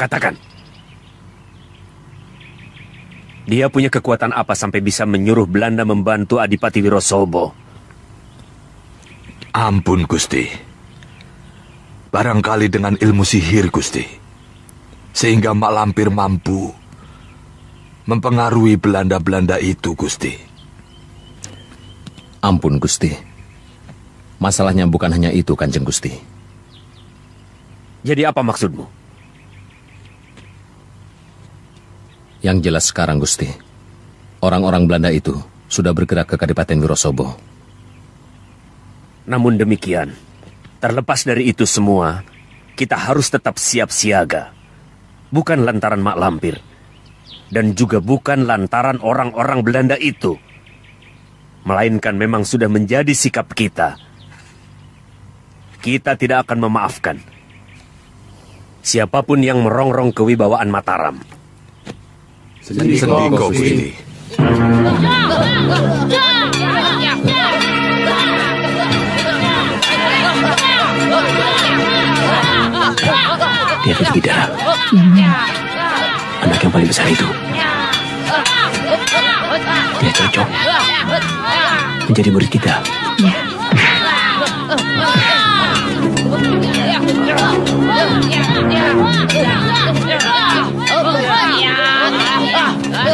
Katakan. Dia punya kekuatan apa sampai bisa menyuruh Belanda membantu Adipati Wirosobo? Ampun, Gusti. Barangkali dengan ilmu sihir, Gusti. Sehingga Mak Lampir mampu mempengaruhi Belanda-Belanda itu, Gusti. Ampun, Gusti. Masalahnya bukan hanya itu, Kanjeng Gusti. Jadi apa maksudmu? Yang jelas sekarang, Gusti. Orang-orang Belanda itu sudah bergerak ke Kadipaten Wirosobo. Namun demikian, terlepas dari itu semua, kita harus tetap siap siaga. Bukan lantaran mak lampir. Dan juga bukan lantaran orang-orang Belanda itu. Melainkan memang sudah menjadi sikap kita. Kita tidak akan memaafkan. Siapa pun yang merongrong kewibawaan Mataram. Sendiko, Gusti. Dia itu bidara. Anak yang paling besar itu. Dia cocok menjadi murid kita. Ya. Eh, เ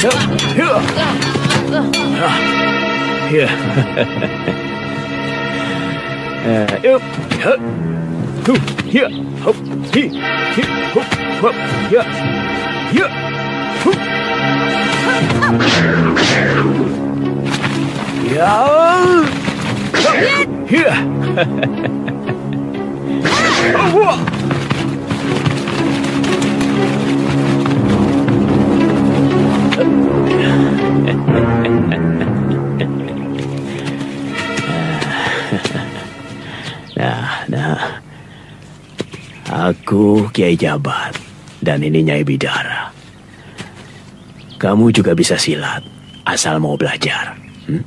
ฮียเฮียเฮียเฮียเฮียเฮียเฮีย Aku Kiai Jabat dan ini Nyai Bidara. Kamu juga bisa silat asal mau belajar. Hmm?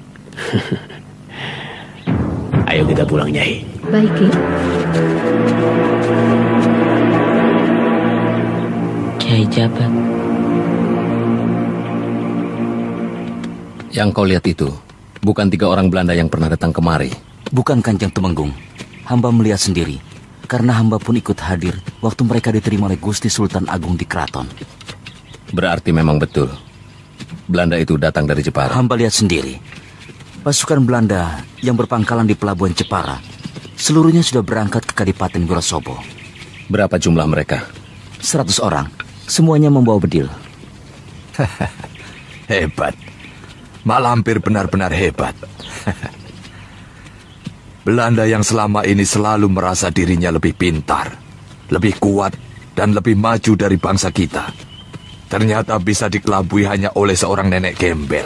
Ayo kita pulang Nyai. Baik, Ki. Kiai Jabat. Yang kau lihat itu bukan tiga orang Belanda yang pernah datang kemari. Bukan Kanjeng Temenggung. Hamba melihat sendiri. Karena hamba pun ikut hadir waktu mereka diterima oleh Gusti Sultan Agung di keraton. Berarti memang betul. Belanda itu datang dari Jepara. Hamba lihat sendiri. Pasukan Belanda yang berpangkalan di pelabuhan Jepara seluruhnya sudah berangkat ke Kadipaten Wirosobo. Berapa jumlah mereka? Seratus orang. Semuanya membawa bedil. Hebat. Mak Lampir benar-benar hebat. Belanda yang selama ini selalu merasa dirinya lebih pintar, lebih kuat, dan lebih maju dari bangsa kita. Ternyata bisa dikelabui hanya oleh seorang nenek gembel.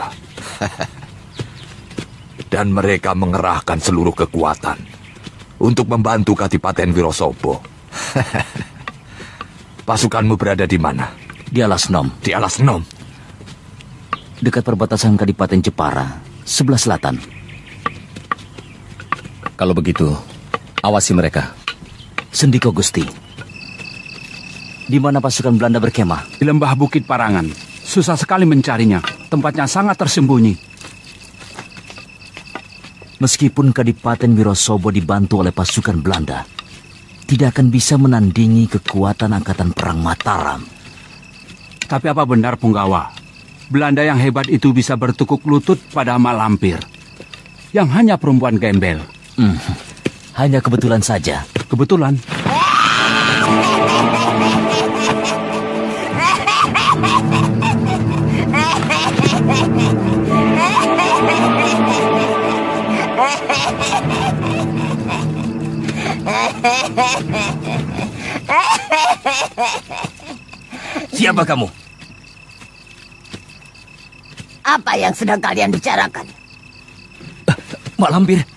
dan mereka mengerahkan seluruh kekuatan untuk membantu Kadipaten Wirosobo. Pasukanmu berada di mana? Di Alas Nom. Di Alas Nom? Dekat perbatasan Kadipaten Jepara, sebelah selatan. Kalau begitu, awasi mereka. Sendiko Gusti. Di mana pasukan Belanda berkemah? Di lembah Bukit Parangan. Susah sekali mencarinya. Tempatnya sangat tersembunyi. Meskipun Kadipaten Wirosobo dibantu oleh pasukan Belanda, tidak akan bisa menandingi kekuatan Angkatan Perang Mataram. Tapi apa benar Punggawa? Belanda yang hebat itu bisa bertukuk lutut pada Malampir. Yang hanya perempuan gembel. Hmm, hanya kebetulan saja. Kebetulan. Siapa kamu? Apa yang sedang kalian bicarakan? Mak Lampir.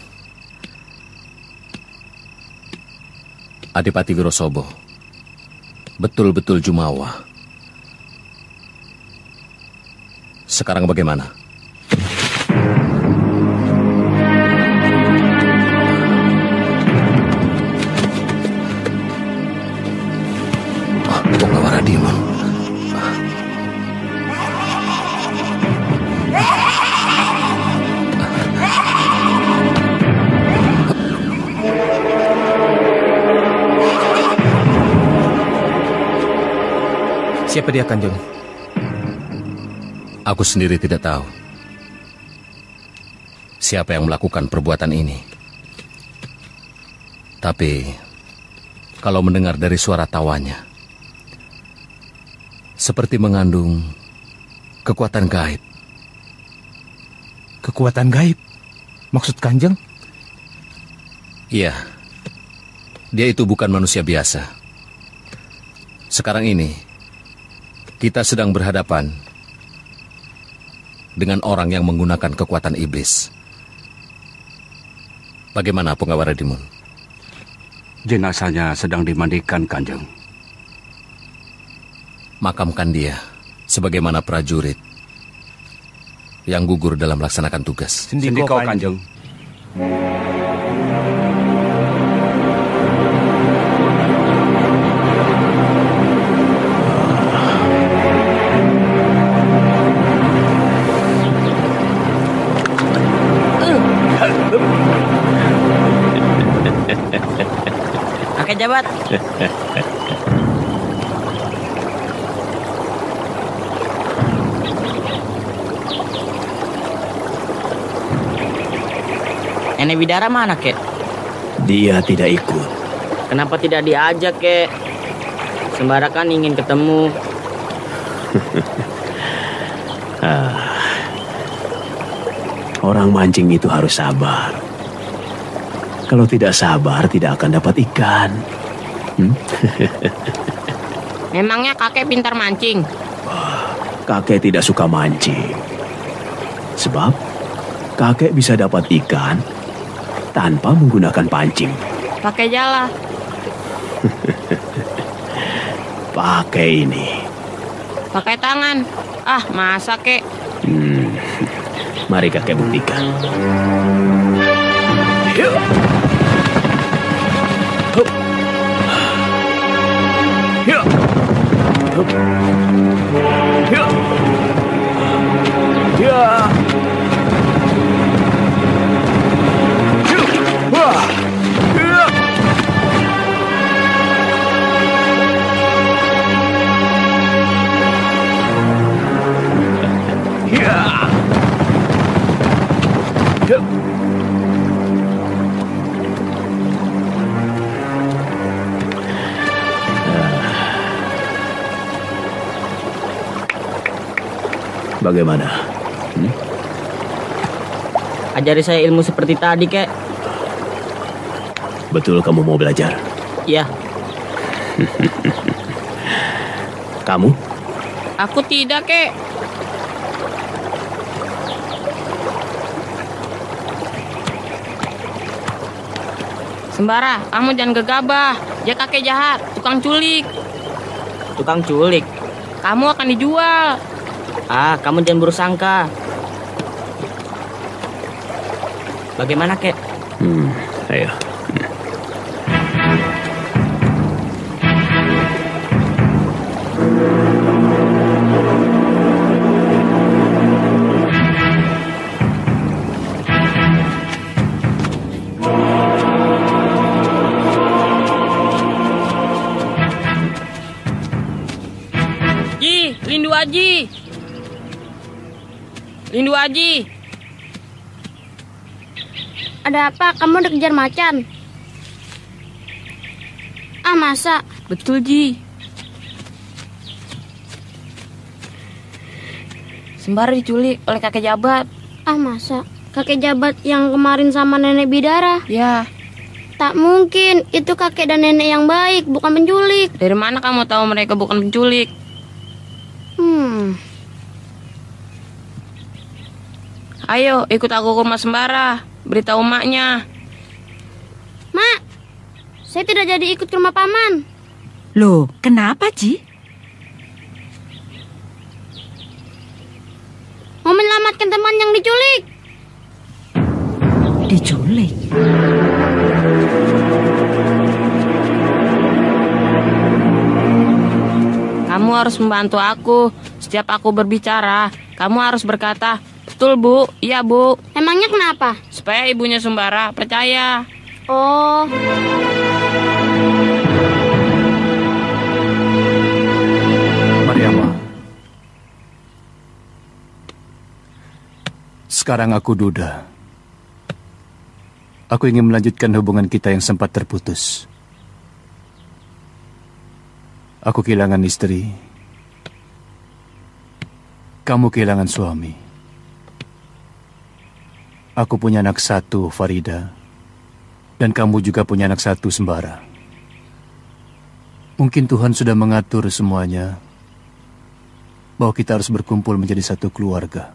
Adipati Wirosobo, betul-betul jumawa. Sekarang bagaimana? Siapa dia Kanjeng? Aku sendiri tidak tahu. Siapa yang melakukan perbuatan ini? Tapi, kalau mendengar dari suara tawanya, seperti mengandung kekuatan gaib. Kekuatan gaib. Maksud Kanjeng? Iya, dia itu bukan manusia biasa. Sekarang ini, kita sedang berhadapan dengan orang yang menggunakan kekuatan iblis. Bagaimana Punggawara Dimun? Jenazahnya sedang dimandikan, Kanjeng. Makamkan dia sebagaimana prajurit yang gugur dalam melaksanakan tugas. Sendiko, Kanjeng. Pakai jabat. Nenek Bidara mana, kek? Dia tidak ikut. Kenapa tidak diajak, kek? Sembara kan ingin ketemu. Orang mancing itu harus sabar. Kalau tidak sabar, tidak akan dapat ikan. Memangnya kakek pintar mancing? Kakek tidak suka mancing. Sebab kakek bisa dapat ikan tanpa menggunakan pancing. Pakai jala. Pakai ini. Pakai tangan. Ah, masa, kek? Hmm. Mari kakek buktikan. Hup. Bagaimana? Ajari saya ilmu seperti tadi, kek. Betul kamu mau belajar? Iya, Kamu? aku tidak, kek. Sembara, kamu jangan gegabah. Dia kakek jahat, tukang culik. Tukang culik? Kamu akan dijual. Ah, kamu jangan buruk sangka. Bagaimana, kek? Hmm, apa? Kamu udah kejar macan? Ah, masa? Betul, Ji. Sembara diculik oleh kakek jabat. Ah, masa? Kakek jabat yang kemarin sama nenek bidara? Ya, Tak mungkin, itu kakek dan nenek yang baik, bukan penculik. dari mana kamu tahu mereka bukan penculik? Hmm, Ayo, ikut aku ke rumah Sembara. Beritahu maknya. Mak, saya tidak jadi ikut ke rumah paman. Loh, kenapa, Ci? Mau menyelamatkan teman yang diculik. Diculik? Kamu harus membantu aku. Setiap aku berbicara, kamu harus berkata, Betul, Bu. Iya, Bu. Emangnya kenapa? Supaya ibunya Sembara percaya. Oh, Mariama. Sekarang aku duda. Aku ingin melanjutkan hubungan kita yang sempat terputus. Aku kehilangan istri. Kamu kehilangan suami. Aku punya anak satu, Farida. Dan kamu juga punya anak satu, Sembara. Mungkin Tuhan sudah mengatur semuanya bahwa kita harus berkumpul menjadi satu keluarga.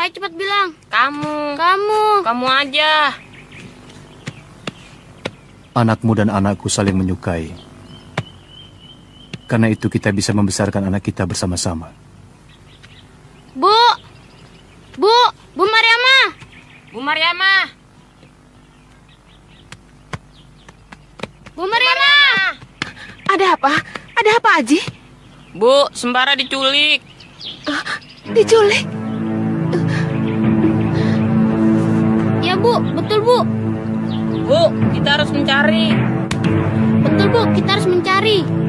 ayo cepat bilang. Kamu. Kamu. Kamu aja. Anakmu dan anakku saling menyukai. Karena itu kita bisa membesarkan anak kita bersama-sama. Bu. Bu, Bu Mariama. Bu Mariama. Bu Mariama. Ada apa? Ada apa, Aji? Bu, Sembara diculik. Diculik? Ya, Bu. Betul, Bu. Bu, kita harus mencari. Betul, Bu. Kita harus mencari.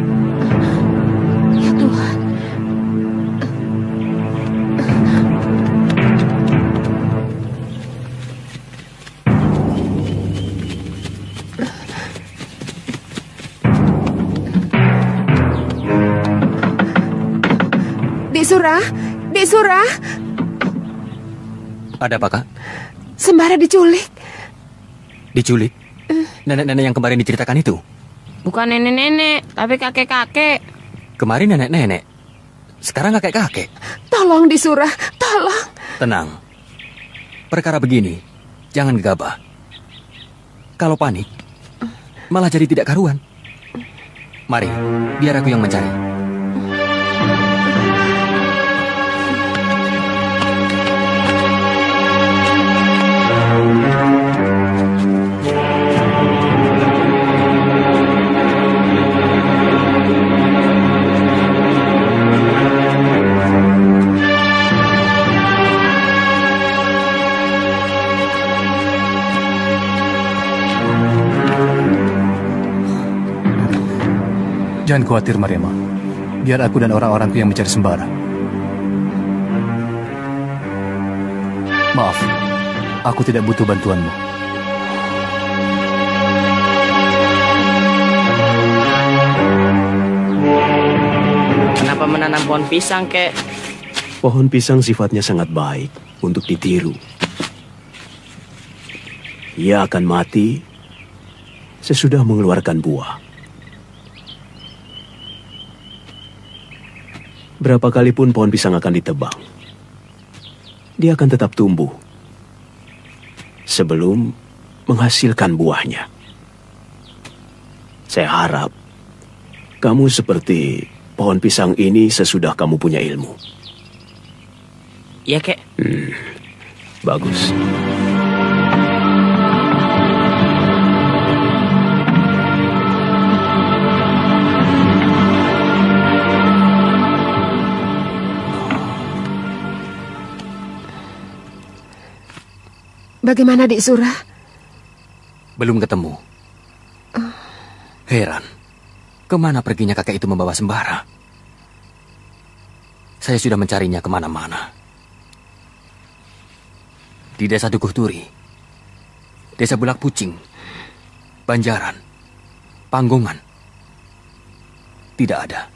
Surah, Dek Surah, Ada apa, Kak? Sembara diculik. Diculik? Nenek-nenek yang kemarin diceritakan itu? Bukan nenek-nenek, tapi kakek-kakek. Kemarin nenek-nenek. Sekarang kakek-kakek. Tolong disurah, tolong. Tenang. Perkara begini, jangan gegabah. Kalau panik, malah jadi tidak karuan. Mari, biar aku yang mencari. Jangan khawatir, Mariama. Biar aku dan orang-orangku yang mencari sembara. Maaf, aku tidak butuh bantuanmu. Kenapa menanam pohon pisang, kek? Pohon pisang sifatnya sangat baik untuk ditiru. Ia akan mati sesudah mengeluarkan buah. Berapa kali pun pohon pisang akan ditebang, dia akan tetap tumbuh sebelum menghasilkan buahnya. Saya harap kamu seperti pohon pisang ini sesudah kamu punya ilmu. Iya, kek. Bagus. Bagaimana Dik Surah? Belum ketemu. Heran. Ke mana perginya kakek itu membawa sembara? Saya sudah mencarinya ke mana-mana. Di desa Dukuh Turi. Desa Bulak Pucing. Banjaran. Panggungan. Tidak ada.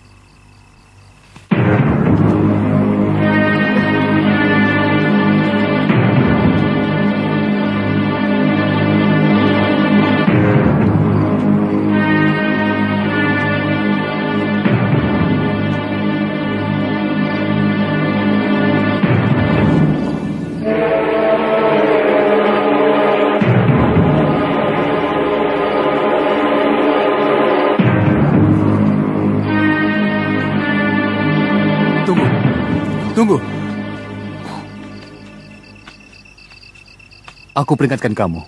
Aku peringatkan kamu.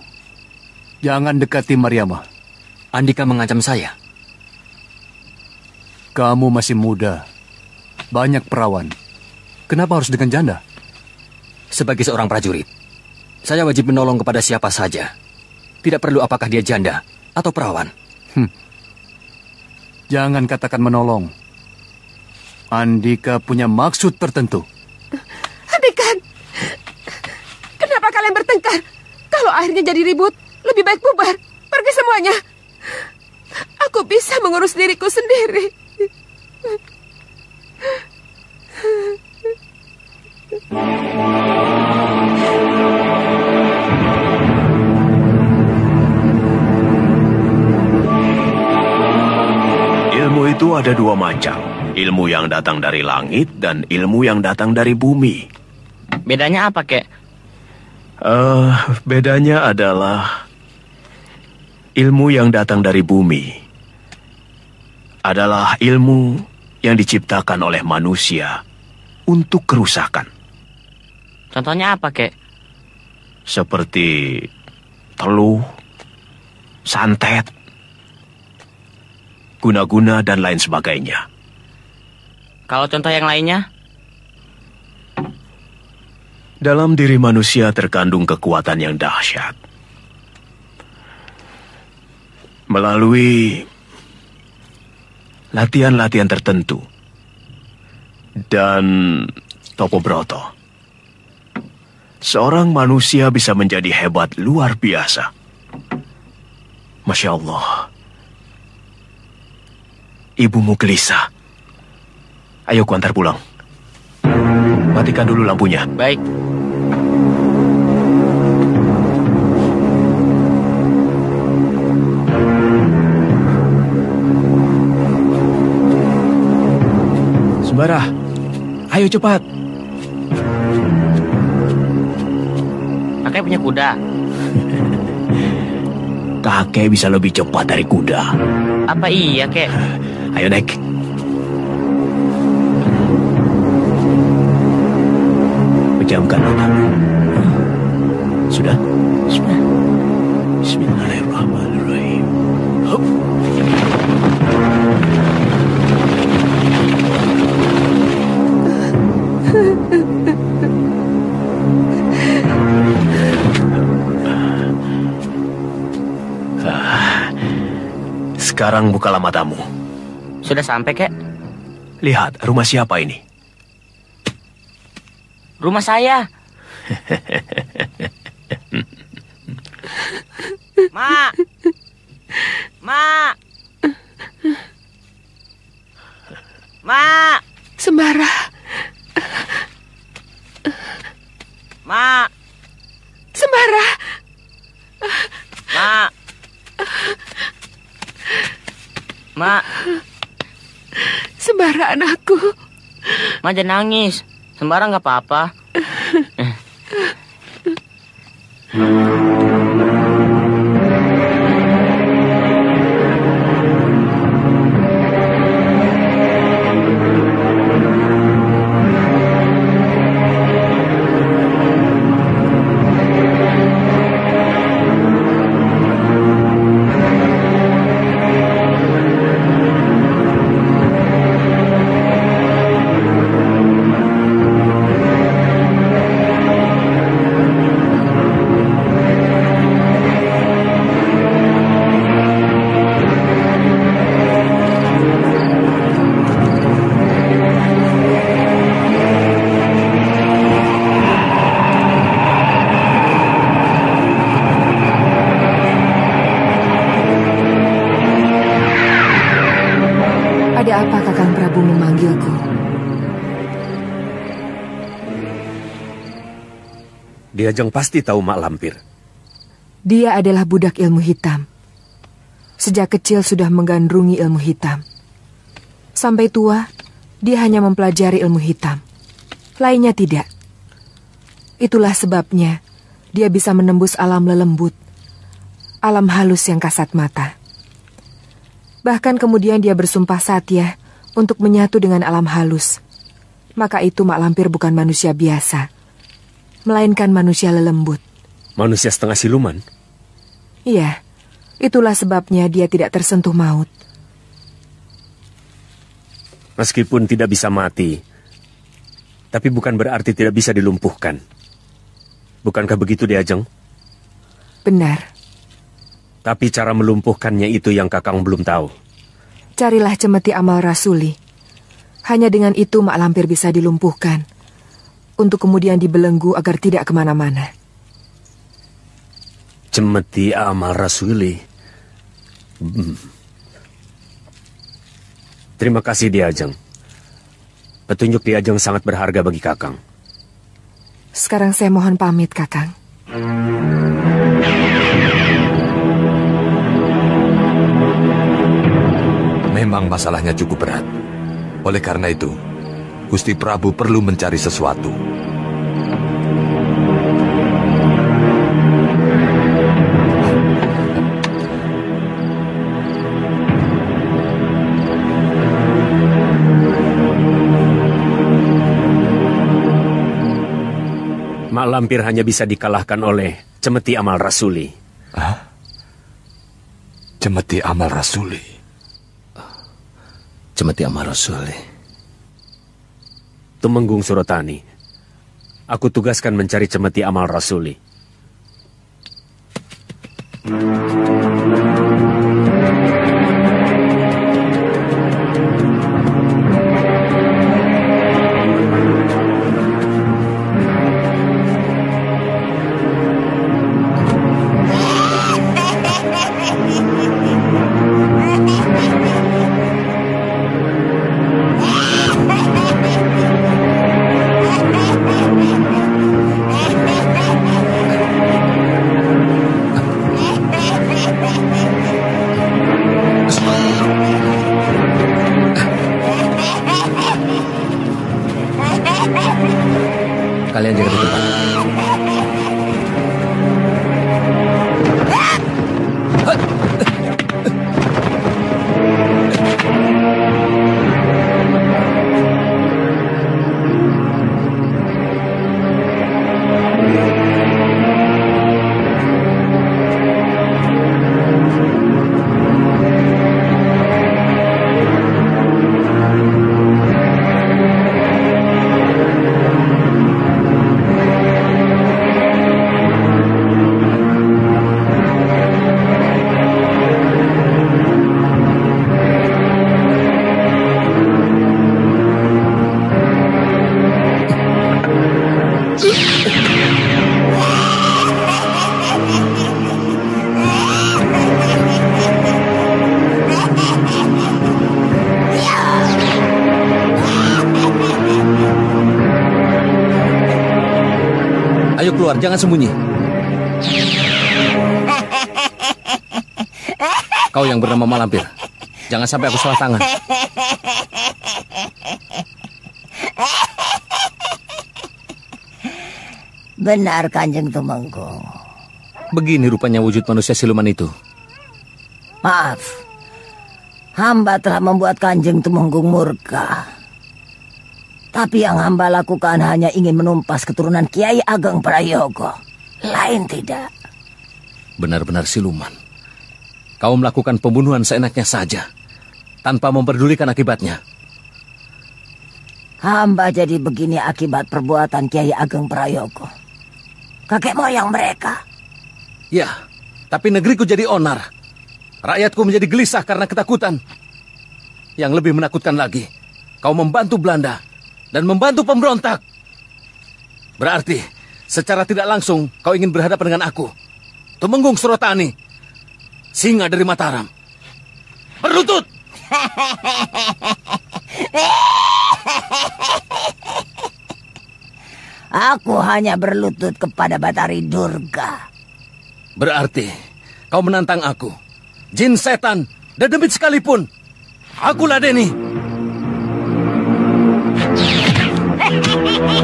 Jangan dekati Mariama. Andika mengancam saya. Kamu masih muda. Banyak perawan. Kenapa harus dengan janda? Sebagai seorang prajurit, saya wajib menolong kepada siapa saja. Tidak perlu apakah dia janda atau perawan. Hmm. Jangan katakan menolong. Andika punya maksud tertentu. Hentikan! Kenapa kalian bertengkar? Kalau akhirnya jadi ribut, lebih baik bubar. Pergi semuanya. Aku bisa mengurus diriku sendiri. Ilmu itu ada dua macam. Ilmu yang datang dari langit dan ilmu yang datang dari bumi. Bedanya apa, kek? Eh, bedanya adalah ilmu yang datang dari bumi adalah ilmu yang diciptakan oleh manusia untuk kerusakan. Contohnya apa, kek? Seperti teluh, santet, guna-guna, dan lain sebagainya. Kalau contoh yang lainnya? Dalam diri manusia terkandung kekuatan yang dahsyat. Melalui latihan-latihan tertentu dan Topo Broto, seorang manusia bisa menjadi hebat luar biasa. Masya Allah. Ibumu gelisah. Ayo kuantar pulang. Matikan dulu lampunya. Baik. Sembara, ayo cepat. Kakek punya kuda. Kakek bisa lebih cepat dari kuda. Apa iya, kek? Ayo naik. Pejamkan matamu. Sudah. Sekarang bukalah matamu. Sudah sampai, kek? Lihat, rumah siapa ini? Rumah saya. Mak. Mak. Mak. Sembara, Mak. Sembara. Mak. Mak. Sembara anakku. Jangan nangis. Sembarang nggak apa-apa. Diajeng pasti tahu Mak Lampir. Dia adalah budak ilmu hitam. Sejak kecil sudah menggandrungi ilmu hitam. Sampai tua, dia hanya mempelajari ilmu hitam. Lainnya tidak. Itulah sebabnya dia bisa menembus alam lelembut, alam halus yang kasat mata. Bahkan kemudian dia bersumpah satya untuk menyatu dengan alam halus. Maka itu Mak Lampir bukan manusia biasa, melainkan manusia lelembut, Manusia setengah siluman? Iya, itulah sebabnya dia tidak tersentuh maut. Meskipun tidak bisa mati, tapi bukan berarti tidak bisa dilumpuhkan. Bukankah begitu, Diajeng? Benar. Tapi cara melumpuhkannya itu yang Kakang belum tahu. Carilah cemeti amal rasuli. Hanya dengan itu Mak Lampir bisa dilumpuhkan. Untuk kemudian dibelenggu agar tidak ke mana-mana. Cemeti amal rasuli. Hmm. Terima kasih Diajeng. Petunjuk Diajeng sangat berharga bagi Kakang. Sekarang saya mohon pamit, Kakang. Memang masalahnya cukup berat. Oleh karena itu, Gusti Prabu perlu mencari sesuatu. Mak Lampir hanya bisa dikalahkan oleh Cemeti Amal Rasuli. Hah? Cemeti Amal Rasuli. Cemeti Amal Rasuli. Tumenggung Surotani. Aku tugaskan mencari Cemeti Amal Rasuli. Keluar, jangan sembunyi. Kau yang bernama Malampir. Jangan sampai aku salah tangan. Benar Kanjeng Tumenggung. Begini rupanya wujud manusia siluman itu. Maaf. Hamba telah membuat Kanjeng Tumenggung murka. Tapi yang hamba lakukan hanya ingin menumpas keturunan Kiai Ageng Prayogo. Lain tidak. Benar-benar siluman. Kau melakukan pembunuhan seenaknya saja. Tanpa memperdulikan akibatnya. Hamba jadi begini akibat perbuatan Kiai Ageng Prayogo. Kakek moyang mereka. Ya, tapi negeriku jadi onar. Rakyatku menjadi gelisah karena ketakutan. Yang lebih menakutkan lagi, kau membantu Belanda dan membantu pemberontak. Berarti, secara tidak langsung kau ingin berhadapan dengan aku. Tumenggung Surotani, singa dari Mataram. Berlutut! Aku hanya berlutut kepada Batari Durga. Berarti, kau menantang aku. Jin setan, dan demit sekalipun. Aku ladeni. Yeah.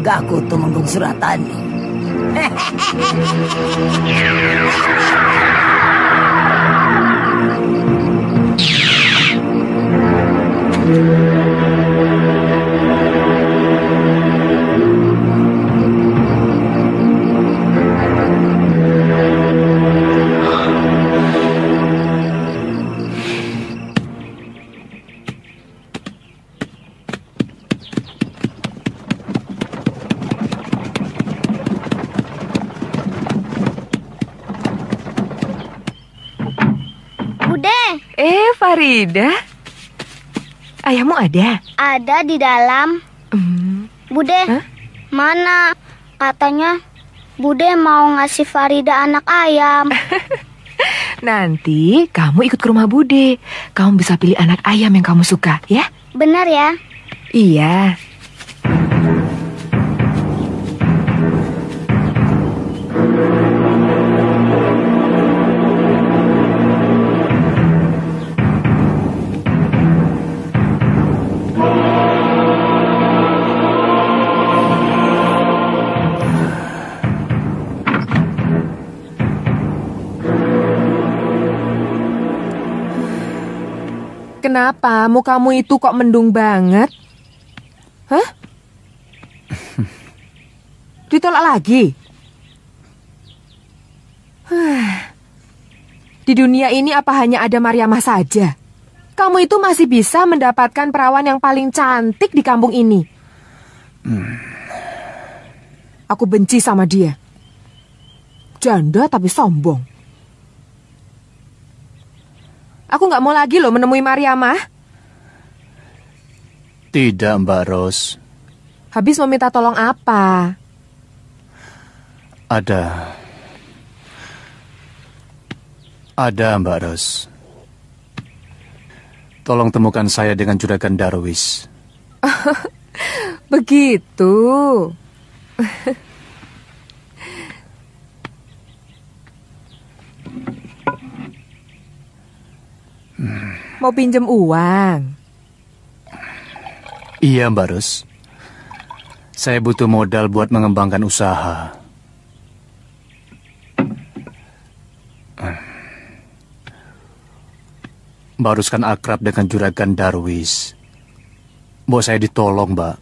mencegahku, Tumenggung Suratani. Bude, Farida. Ayahmu ada? ada di dalam. Bude, mana? Katanya Bude mau ngasih Farida anak ayam. Nanti kamu ikut ke rumah Bude. Kamu bisa pilih anak ayam yang kamu suka, ya? Benar ya? Iya. Kenapa mukamu itu kok mendung banget? Hah? Ditolak lagi? Di dunia ini apa hanya ada Mariamah saja? Kamu itu masih bisa mendapatkan perawan yang paling cantik di kampung ini. Aku benci sama dia. Janda tapi sombong. Aku nggak mau lagi loh menemui Mariamah. Tidak, Mbak Ros. Habis meminta tolong apa? Ada. Ada, Mbak Ros. Tolong temukan saya dengan juragan Darwis. Begitu. Mau pinjem uang? Iya, Mbak Ros. Saya butuh modal buat mengembangkan usaha. Mbak Ros kan akrab dengan juragan Darwis. Mau saya ditolong, Mbak.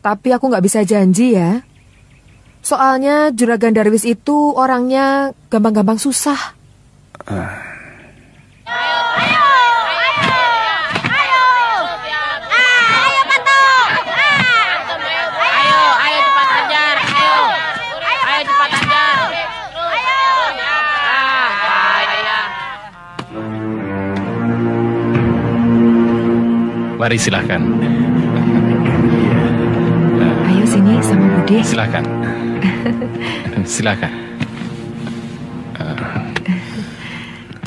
Tapi aku nggak bisa janji ya. Soalnya Juragan Darwis itu orangnya gampang-gampang susah. Ayo, ayo cepat kejar. Ayo. Ayo cepat kejar. Ayo. Bahaya. Mari silahkan. Ayo sini sama Bude. Silahkan. silahkan.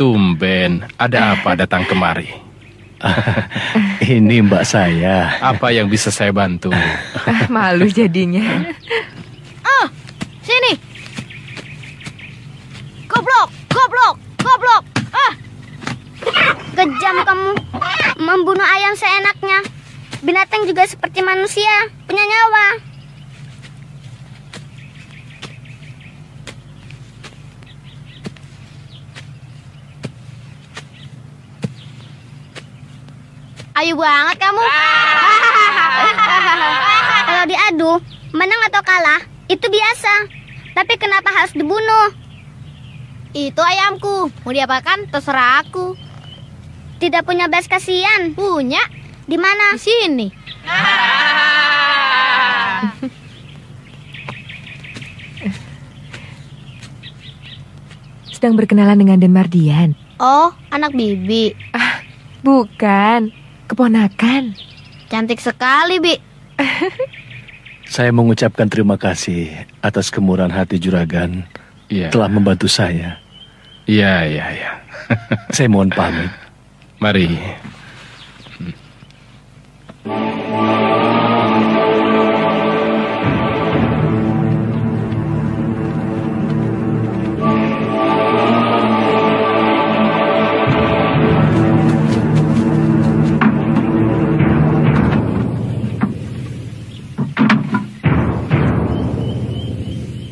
Tumben, ada apa datang kemari? Ini mbak saya. Apa yang bisa saya bantu? Ah, Malu jadinya. Oh, sini. Goblok, goblok, goblok. Ah. Kejam kamu membunuh ayam seenaknya. Binatang juga seperti manusia, punya nyawa. Ayo banget kamu. Kalau diadu, menang atau kalah, itu biasa. Tapi kenapa harus dibunuh? Itu ayamku. Mau diapakan? Terserah aku. Tidak punya belas kasihan. Punya. Di mana? Di sini. Sedang berkenalan dengan Den Mardian. Oh, anak bibi. Ah, bukan. Keponakan. Cantik sekali, Bi. Saya mengucapkan terima kasih atas kemurahan hati juragan Iya. telah membantu saya. Iya, iya, iya. Saya mohon pamit. Mari.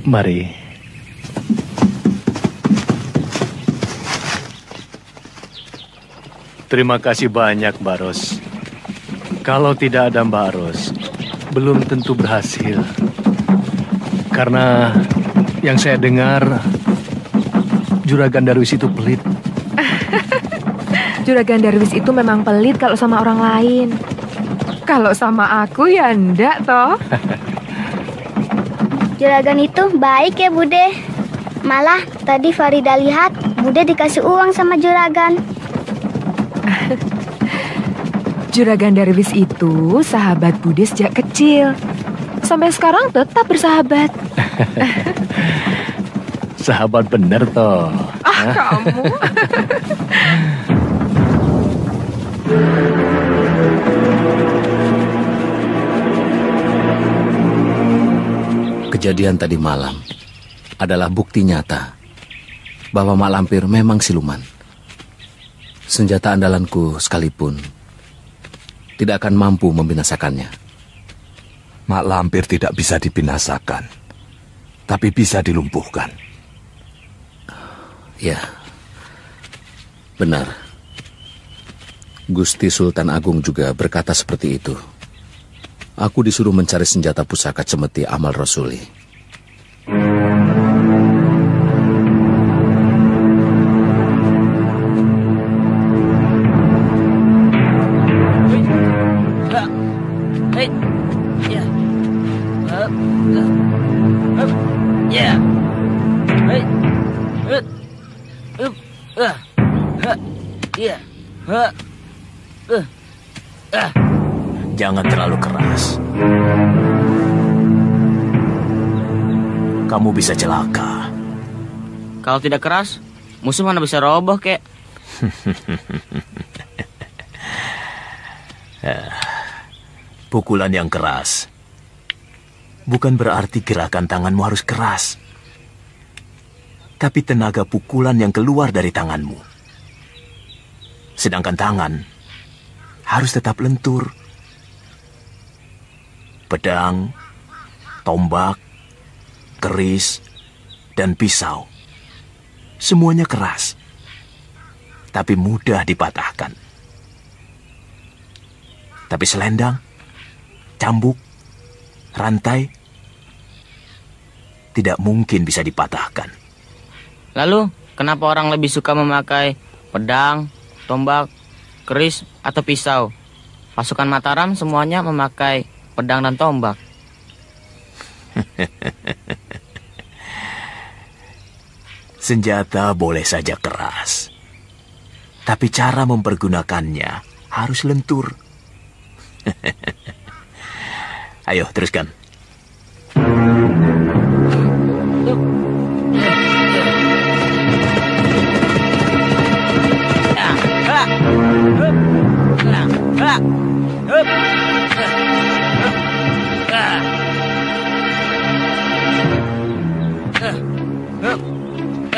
Mari. Terima kasih banyak, Mbak Ros. Kalau tidak ada Mbak Ros, belum tentu berhasil. Karena yang saya dengar, Juragan Darwis itu pelit. Juragan Darwis itu memang pelit kalau sama orang lain. Kalau sama aku ya ndak toh. Juragan itu baik ya Bude. Malah tadi Farida lihat Bude dikasih uang sama Juragan. Juragan Darwis itu sahabat Bude sejak kecil. Sampai sekarang tetap bersahabat. Sahabat bener toh. Ah, kamu. Kejadian tadi malam adalah bukti nyata bahwa Mak Lampir memang siluman. Senjata andalanku sekalipun tidak akan mampu membinasakannya. Mak Lampir tidak bisa dibinasakan, tapi bisa dilumpuhkan. Ya, benar. Gusti Sultan Agung juga berkata seperti itu. Aku disuruh mencari senjata pusaka cemeti amal Rasuli. Bisa celaka. Kalau tidak keras, musuh mana bisa roboh kek? Pukulan yang keras bukan berarti gerakan tanganmu harus keras, tapi tenaga pukulan yang keluar dari tanganmu. Sedangkan tangan harus tetap lentur. Pedang, tombak, keris, dan pisau. Semuanya keras, tapi mudah dipatahkan. Tapi selendang, cambuk, rantai, tidak mungkin bisa dipatahkan. Lalu, kenapa orang lebih suka memakai pedang, tombak, keris, atau pisau? Pasukan Mataram semuanya memakai pedang dan tombak. Senjata boleh saja keras, tapi cara mempergunakannya harus lentur. Ayo, teruskan.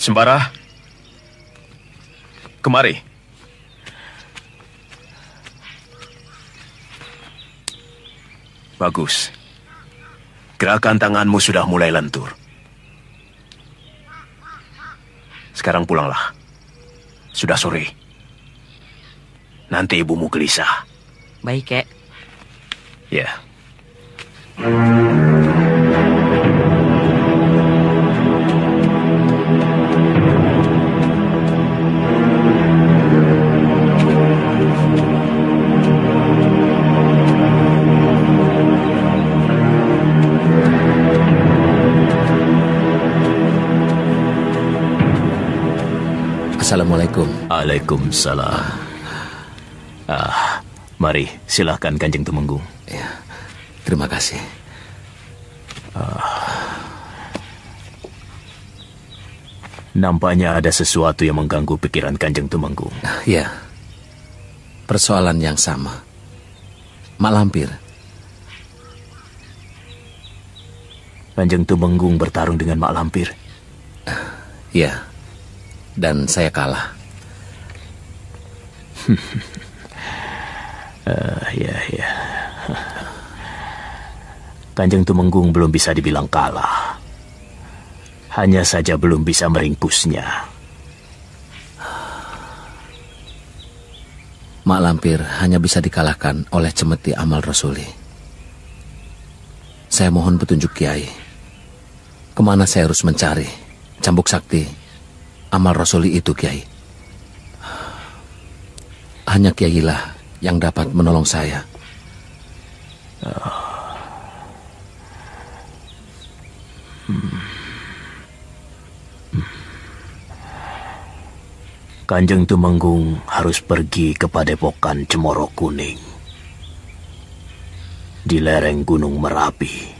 Sembara, kemari. Bagus. Gerakan tanganmu sudah mulai lentur. Sekarang pulanglah. Sudah sore. Nanti ibumu gelisah. Baik, kek. Ya. Assalamualaikum. Waalaikumsalam. Ah, mari, silahkan Kanjeng Tumenggung. Ya, terima kasih. Nampaknya ada sesuatu yang mengganggu pikiran Kanjeng Tumenggung. Ya, persoalan yang sama. Mak Lampir, Kanjeng Tumenggung bertarung dengan Mak Lampir. ya, dan saya kalah. Ah, ya, ya. Kanjeng Tumenggung belum bisa dibilang kalah. Hanya saja belum bisa meringkusnya. Mak Lampir hanya bisa dikalahkan oleh cemeti amal Rasuli. Saya mohon petunjuk Kiai. Ke mana saya harus mencari cambuk sakti amal Rasuli itu, Kiai? Hanya Kiai lah yang dapat menolong saya. Kanjeng Tumenggung harus pergi ke Padepokan Cemoro Kuning. Di lereng Gunung Merapi.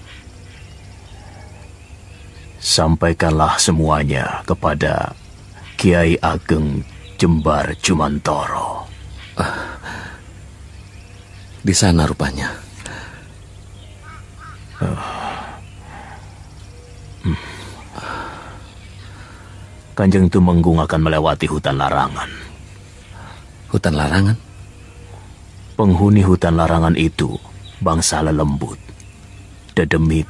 Sampaikanlah semuanya kepada Kiai Ageng Jembar Cumantoro. Di sana rupanya. Kanjeng Tumenggung akan melewati hutan larangan. Hutan larangan? Penghuni hutan larangan itu bangsa lelembut, dedemit,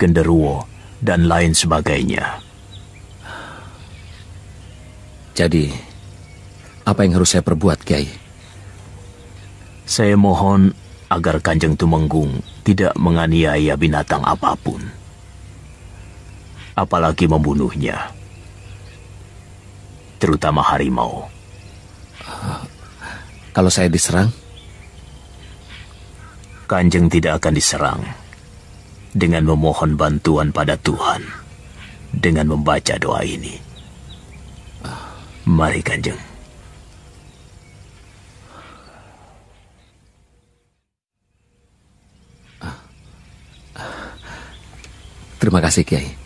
genderuwo, dan lain sebagainya. Jadi, apa yang harus saya perbuat, Kiai? Saya mohon agar Kanjeng Tumenggung tidak menganiaya binatang apa pun. Apalagi membunuhnya. Terutama harimau. Kalau saya diserang? Kanjeng tidak akan diserang. Dengan memohon bantuan pada Tuhan. Dengan membaca doa ini. Mari Kanjeng. Terima kasih, Kiai.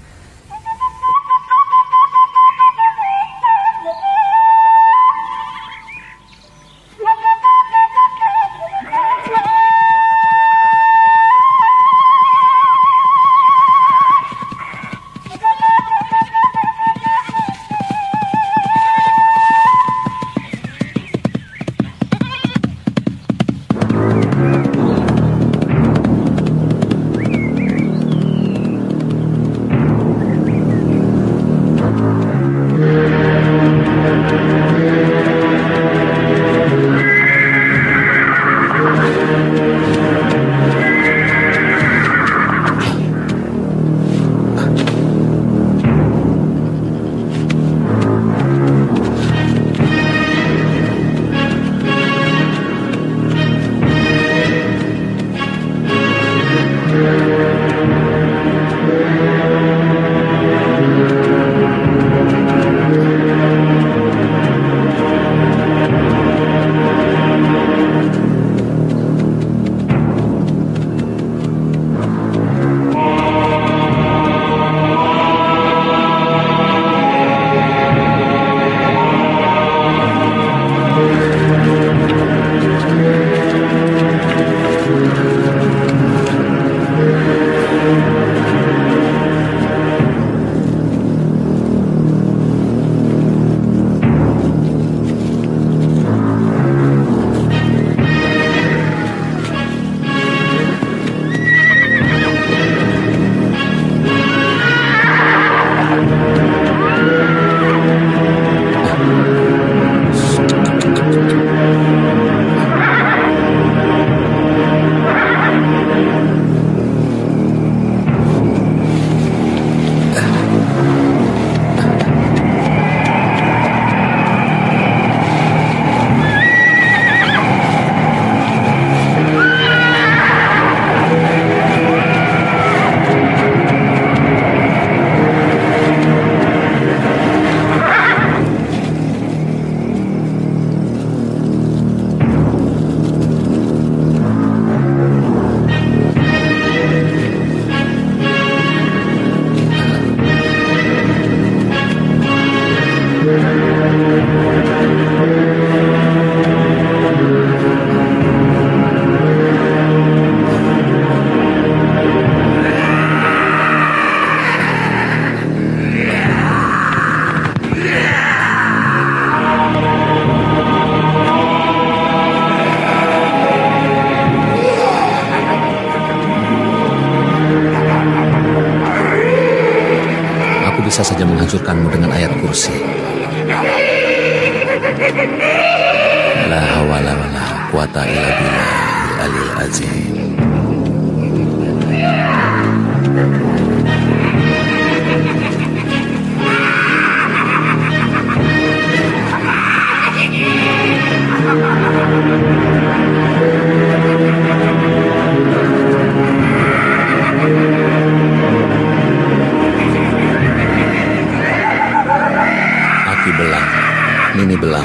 Nini belang.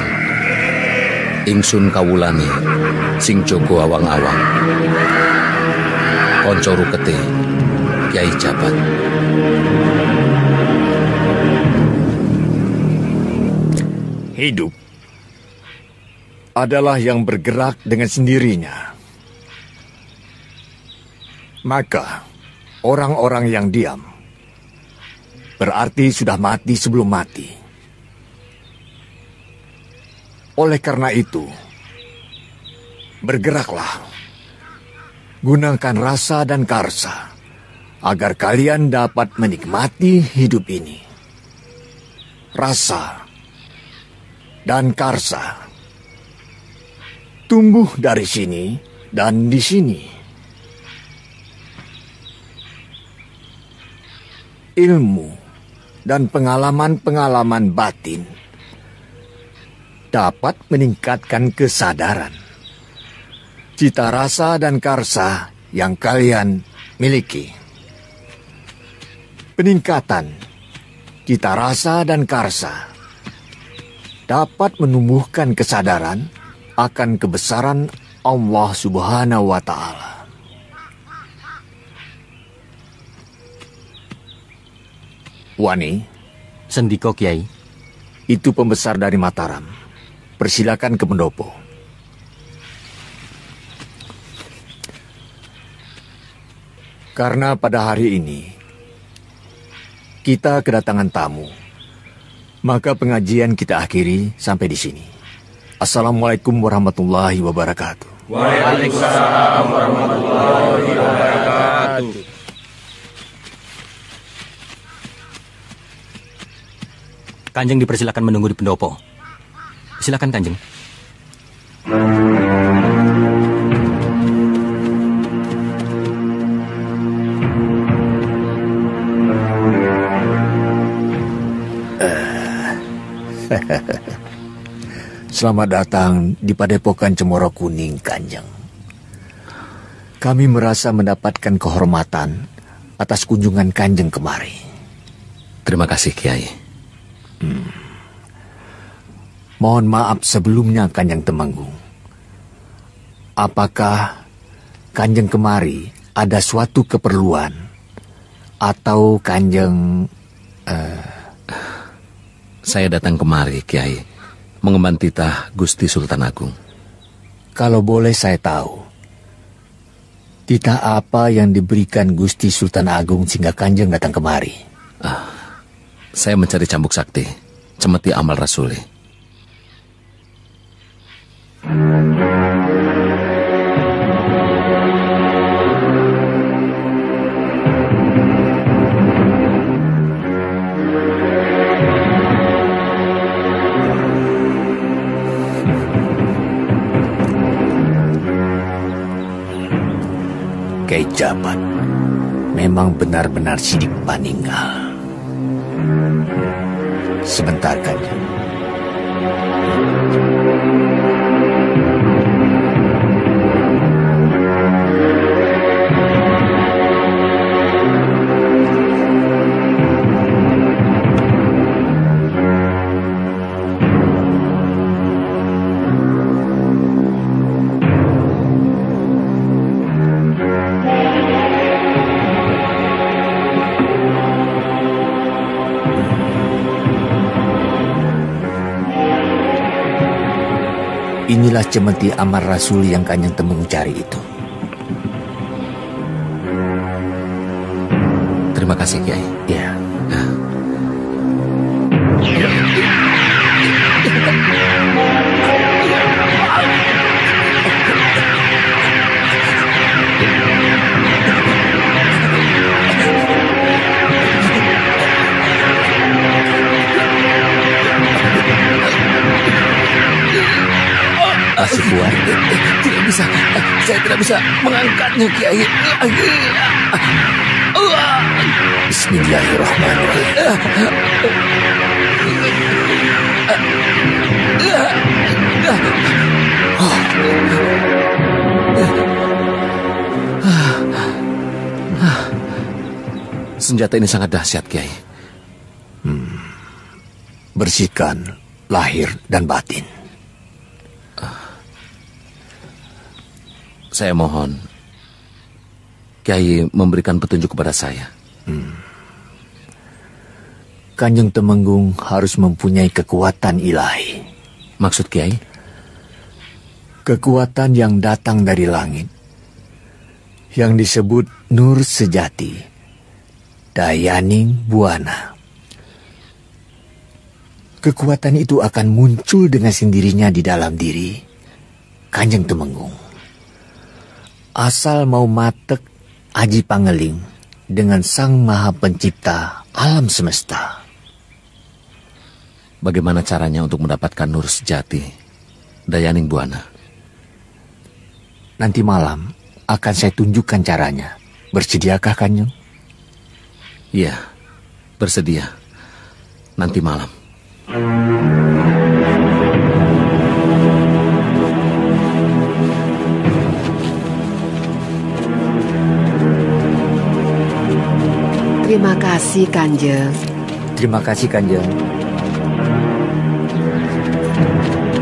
Ingsun kawulani, sing Joko awang-awang. Konco rukete, Kyai Jabat. Hidup adalah yang bergerak dengan sendirinya. Maka, orang-orang yang diam berarti sudah mati sebelum mati. Oleh karena itu, bergeraklah. Gunakan rasa dan karsa agar kalian dapat menikmati hidup ini. Rasa dan karsa tumbuh dari sini dan di sini. Ilmu dan pengalaman-pengalaman batin dapat meningkatkan kesadaran, cita rasa dan karsa yang kalian miliki. Peningkatan cita rasa dan karsa dapat menumbuhkan kesadaran akan kebesaran Allah Subhanahu wa taala. Wani, Sendiko Kiai. itu pembesar dari Mataram. Persilakan ke pendopo. Karena pada hari ini kita kedatangan tamu, maka pengajian kita akhiri sampai di sini. Assalamualaikum warahmatullahi wabarakatuh. Waalaikumsalam warahmatullahi wabarakatuh. Kanjeng dipersilakan menunggu di pendopo. Silakan Kanjeng. Selamat datang di Padepokan Cemoro Kuning, Kanjeng. Kami merasa mendapatkan kehormatan atas kunjungan Kanjeng kemari. Terima kasih, Kiai. Hmm. Mohon maaf sebelumnya, Kanjeng Temenggung. Apakah Kanjeng kemari ada suatu keperluan atau Kanjeng eh, Saya datang kemari, Kiai, mengemban titah Gusti Sultan Agung. Kalau boleh saya tahu, titah apa yang diberikan Gusti Sultan Agung sehingga Kanjeng datang kemari? Ah, saya mencari cambuk sakti, cemeti amal rasuli. Kiai Jabat memang benar-benar sidik paninggal. Sebentar Kanjeng. Cemeti amar rasul yang Kanjeng Temenggung cari itu. Terima kasih, Kiai. Ya. Saya tidak bisa mengangkatnya, Kiai. Bismillahirrahmanirrahim. Senjata ini sangat dahsyat, Kiai. Hmm. Bersihkan lahir dan batin. Saya mohon, Kiai memberikan petunjuk kepada saya. Hmm. Kanjeng Temenggung harus mempunyai kekuatan ilahi. Maksud Kiai? Kekuatan yang datang dari langit. Yang disebut Nur Sejati. Dayaning Buana. Kekuatan itu akan muncul dengan sendirinya di dalam diri Kanjeng Temenggung. Asal mau matek Aji Pangeling dengan Sang Maha Pencipta alam semesta. Bagaimana caranya untuk mendapatkan nur sejati, Dayaning Buana? Nanti malam akan saya tunjukkan caranya. Bersediakah Kanjeng? Iya, bersedia. Nanti malam. Terima kasih, Kanjeng. Terima kasih, Kanjeng.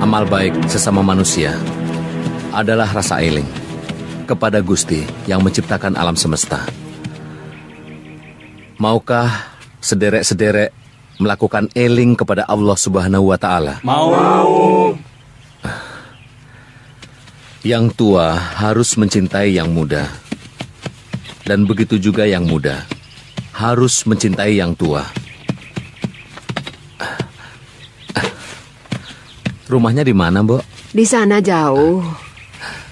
Amal baik sesama manusia adalah rasa eling kepada Gusti yang menciptakan alam semesta. Maukah sederek-sederek melakukan eling kepada Allah Subhanahu wa taala? Mau. Yang tua harus mencintai yang muda. Dan begitu juga yang muda harus mencintai yang tua. Rumahnya di mana, Mbok? Di sana jauh.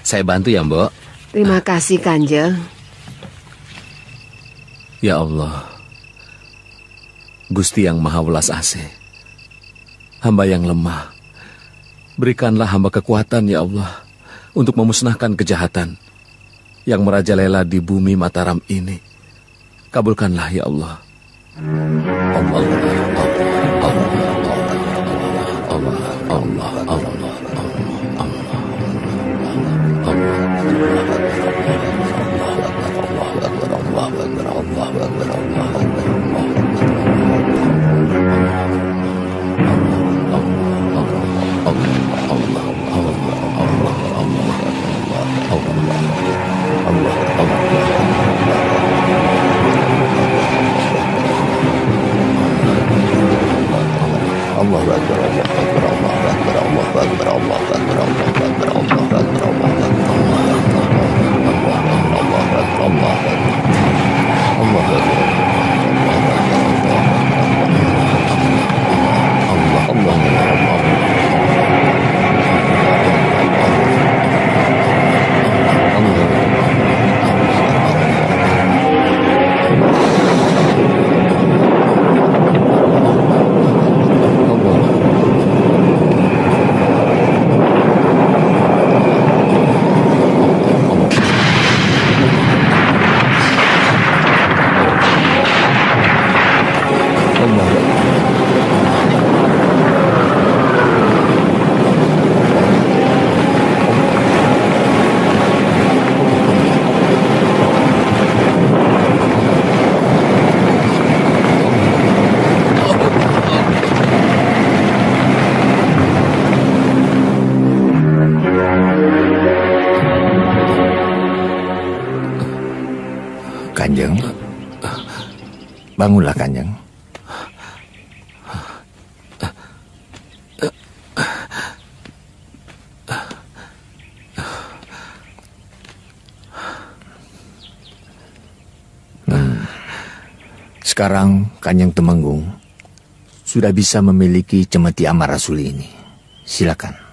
Saya bantu ya, Mbok. Terima kasih, Kanjeng. Ya Allah, Gusti yang Maha Welas Asih, hamba yang lemah, berikanlah hamba kekuatan ya Allah untuk memusnahkan kejahatan yang merajalela di bumi Mataram ini. Kabulkanlah ya Allah. Allah, bangunlah Kanjeng. Hmm. Sekarang Kanjeng Temenggung sudah bisa memiliki cemeti amar rasul ini. Silakan.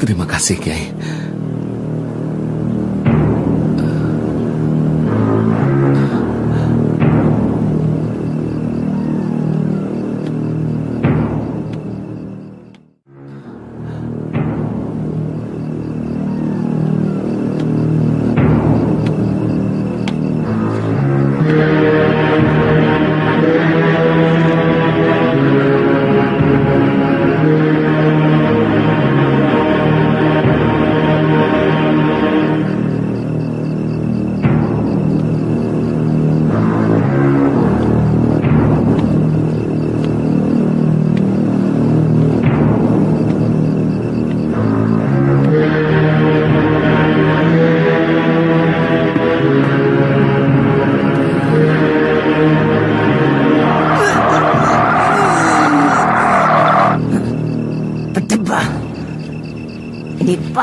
Terima kasih, Kiai.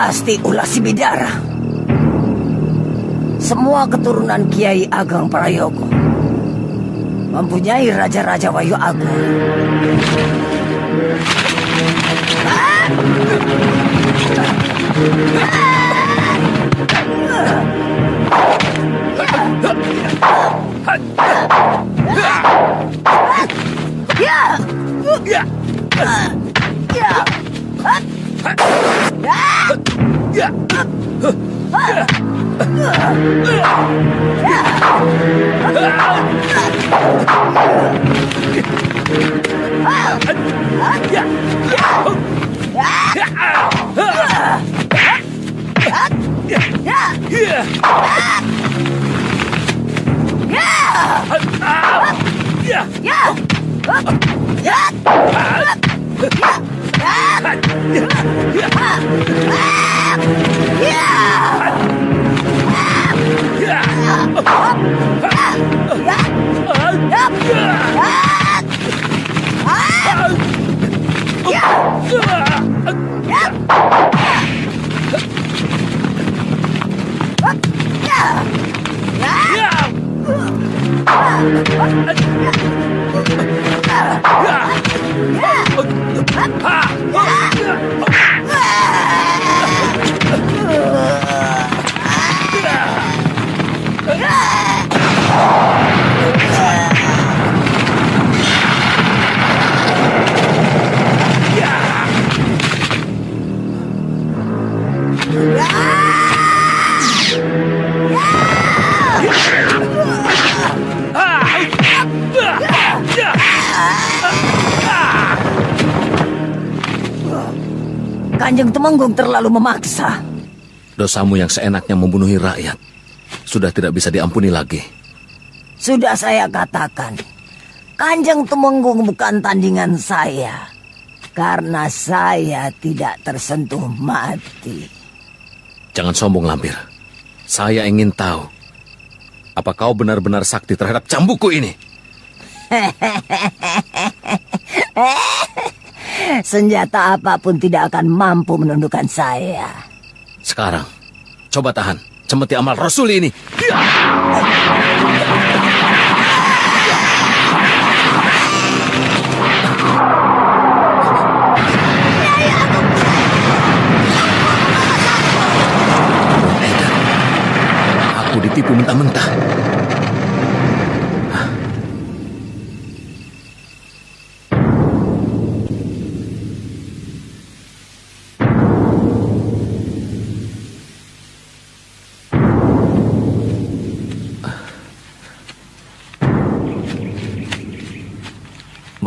Pasti ulah si Bidara. Semua keturunan Kiai Ageng Prayogo mempunyai raja-raja Wayu Agung. Ya! Ya! Ya! Yeah! Ha! Kanjeng Temenggung terlalu memaksa. Dosamu yang seenaknya membunuhi rakyat sudah tidak bisa diampuni lagi. Sudah saya katakan, Kanjeng Temenggung bukan tandingan saya. Karena saya tidak tersentuh mati. Jangan sombong, Lampir. Saya ingin tahu, apa kau benar-benar sakti terhadap cambuku ini? Senjata apa pun tidak akan mampu menundukkan saya. Sekarang, coba tahan. Cemeti amal Rasul ini. Aku ditipu mentah-mentah.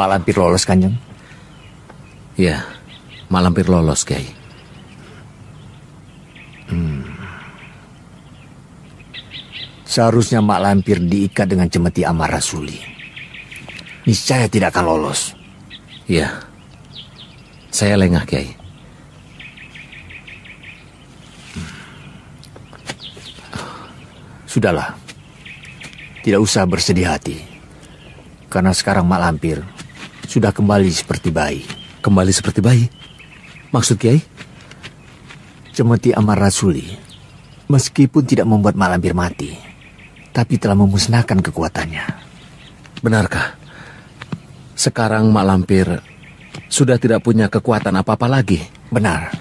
Mak Lampir lolos, Kanjeng? Ya, Mak Lampir lolos, Kiai. Hmm. Seharusnya Mak Lampir diikat dengan cemeti Amar Rasuli. Niscaya tidak akan lolos. Ya, saya lengah, Kiai. Sudahlah. Tidak usah bersedih hati. Karena sekarang Mak Lampir sudah kembali seperti bayi. Kembali seperti bayi? Maksud Kiai? Cemeti Amar Rasuli, meskipun tidak membuat Mak Lampir mati, tapi telah memusnahkan kekuatannya. Benarkah? Sekarang Mak Lampir sudah tidak punya kekuatan apa-apa lagi? Benar.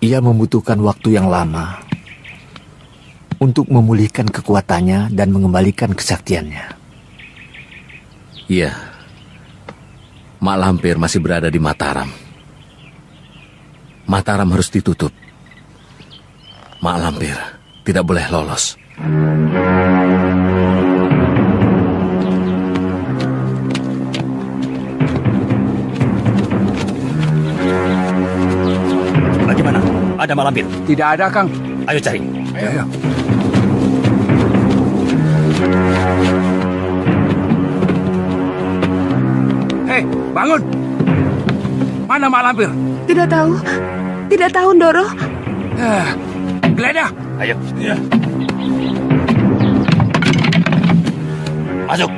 Ia membutuhkan waktu yang lama untuk memulihkan kekuatannya dan mengembalikan kesaktiannya. Iya. Mak Lampir masih berada di Mataram. Mataram harus ditutup. Mak Lampir tidak boleh lolos. Bagaimana? Ada Mak Lampir? Tidak ada, Kang. Ayo cari. Ayo, ayo. Hei, bangun! Mana Mak Lampir? Tidak tahu. Tidak tahu, Ndoro. Eh, geledah. Ayo. Ya. Masuk.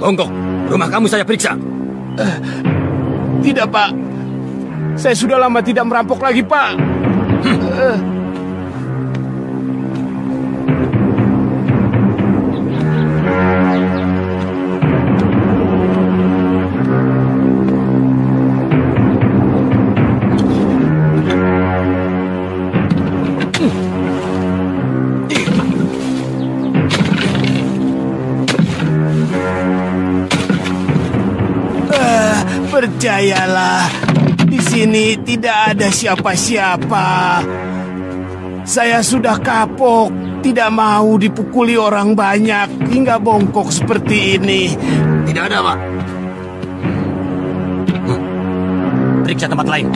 Bongkok, rumah kamu saya periksa. Tidak, Pak. Saya sudah lama tidak merampok lagi, Pak. Eh, eh, percayalah, di sini tidak ada siapa-siapa. Saya sudah kapok, tidak mau dipukuli orang banyak hingga bongkok seperti ini. Tidak ada, Pak. Periksa tempat lain.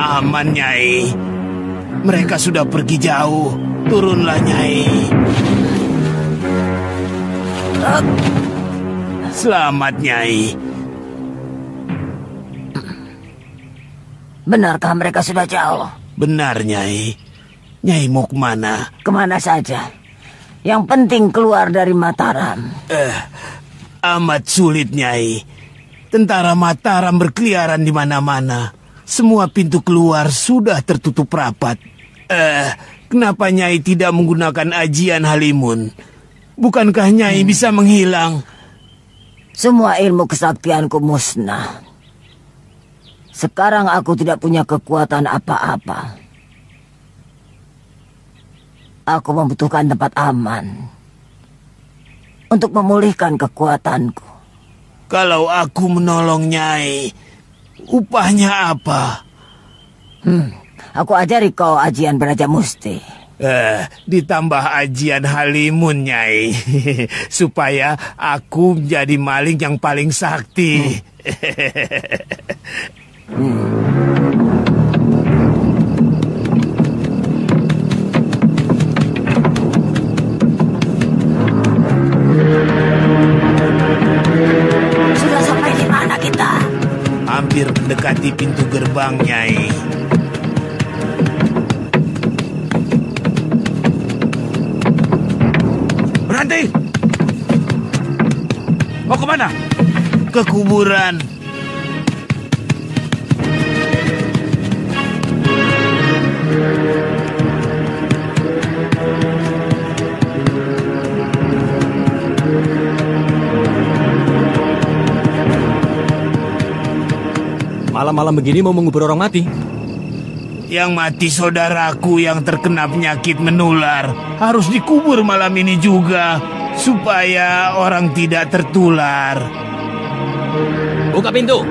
Aman, Nyai. Mereka sudah pergi jauh. Turunlah, Nyai. Selamat, Nyai. Benarkah mereka sudah jauh? Benar, Nyai. Nyai mau ke mana? Ke mana saja. Yang penting keluar dari Mataram. Eh, amat sulit, Nyai. Tentara Mataram berkeliaran di mana-mana. Semua pintu keluar sudah tertutup rapat. Eh, kenapa Nyai tidak menggunakan ajian Halimun? Bukankah Nyai bisa menghilang? Semua ilmu kesaktianku musnah. Sekarang aku tidak punya kekuatan apa-apa. Aku membutuhkan tempat aman untuk memulihkan kekuatanku. Kalau aku menolong Nyai, upahnya apa? Hmm, aku ajari kau ajian Beraja Musti. Eh, ditambah ajian Halimun, Nyai. Supaya aku menjadi maling yang paling sakti. Sudah sampai di mana kita? Hampir mendekati pintu gerbang, Nyai. Mau ke mana? Ke kuburan. Malam-malam begini mau mengubur orang mati. Yang mati saudaraku yang terkena penyakit menular harus dikubur malam ini juga supaya orang tidak tertular. Buka pintu.